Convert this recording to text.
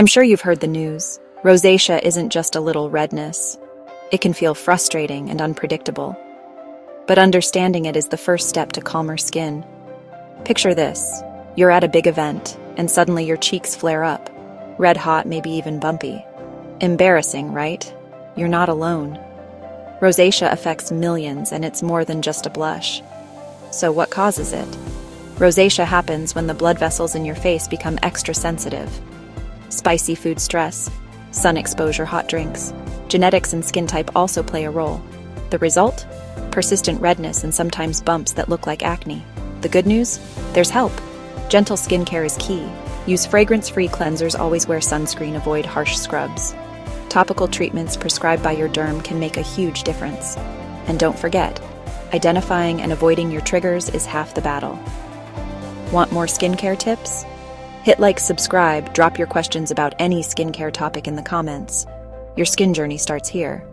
I'm sure you've heard the news. Rosacea isn't just a little redness. It can feel frustrating and unpredictable. But understanding it is the first step to calmer skin. Picture this. You're at a big event, and suddenly your cheeks flare up. Red hot, maybe even bumpy. Embarrassing, right? You're not alone. Rosacea affects millions, and it's more than just a blush. So, what causes it? Rosacea happens when the blood vessels in your face become extra sensitive. Spicy food stress, sun exposure, hot drinks, genetics, and skin type also play a role. The result? Persistent redness and sometimes bumps that look like acne. The good news? There's help. Gentle skincare is key. Use fragrance free cleansers, always wear sunscreen, avoid harsh scrubs. Topical treatments prescribed by your derm can make a huge difference. And don't forget, identifying and avoiding your triggers is half the battle. Want more skincare tips? Hit like, subscribe, drop your questions about any skincare topic in the comments. Your skin journey starts here.